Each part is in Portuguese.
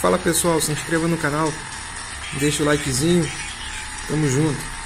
Fala pessoal, se inscreva no canal, deixa o likezinho, tamo junto.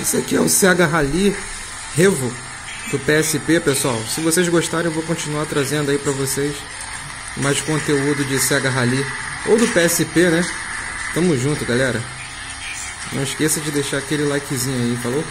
Esse aqui é o Sega Rally Revo do PSP, pessoal. Se vocês gostarem, eu vou continuar trazendo aí para vocês mais conteúdo de Sega Rally ou do PSP, né? Tamo junto, galera. Não esqueça de deixar aquele likezinho aí, falou?